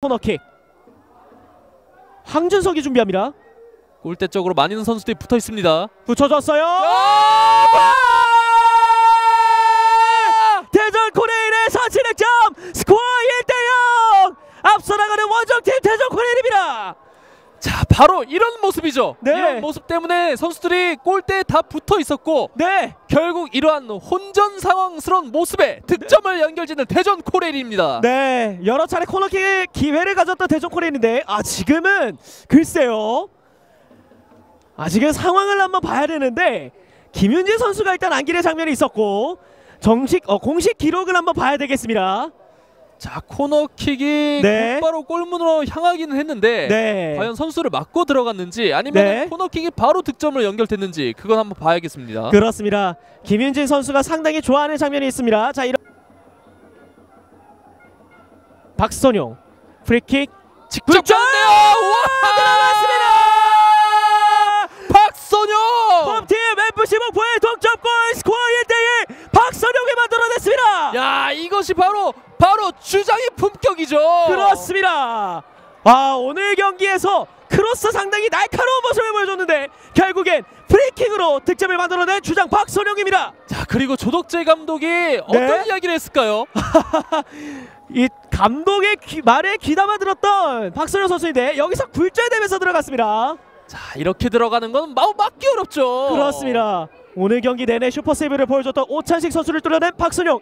코너킥. 황준석이 준비합니다. 골대 쪽으로 많은 선수들이 붙어 있습니다. 붙여줬어요. 대전 코레일의 사치 득점! 스코어 1대0 앞서 나가는 원정팀 대전 코레일입니다 자, 바로 이런 모습이죠. 네. 이런 모습 때문에 선수들이 골대에 다 붙어 있었고 네 결국 이러한 혼전 상황스러운 모습에 득점을 연결짓는 대전 코레일입니다. 네, 여러 차례 코너킥의 기회를 가졌던 대전 코리인데 아 지금은 글쎄요. 아직은 상황을 한번 봐야 되는데 김윤진 선수가 일단 안길의 장면이 있었고 정식 어, 공식 기록을 한번 봐야 되겠습니다. 자, 코너킥이 네. 곧바로 골문으로 향하기는 했는데 네. 과연 선수를 맞고 들어갔는지 아니면 네. 코너킥이 바로 득점을 연결됐는지 그건 한번 봐야겠습니다. 그렇습니다. 김윤진 선수가 상당히 좋아하는 장면이 있습니다. 자, 이런 박선용 프리킥 직접 득점! 가는데요. 와! 박선용! 홈팀 FC 목포의 동점골 스코어 1대1 박선용이 만들어냈습니다. 야, 이것이 바로 바로 주장의 품격이죠. 그렇습니다. 아 오늘 경기에서 크로스 상당히 날카로운 모습을 보여줬는데 결국엔 프리킥으로 득점을 만들어낸 주장 박선용입니다. 자, 그리고 조덕재 감독이 어떤 이야기를 했을까요? 이 감독의 귀, 말에 귀담아 들었던 박선용 선수인데 여기서 굴절되면서 들어갔습니다. 자, 이렇게 들어가는 건 마음 막기 어렵죠. 그렇습니다. 오늘 경기 내내 슈퍼세이브를 보여줬던 오찬식 선수를 뚫어낸 박선영.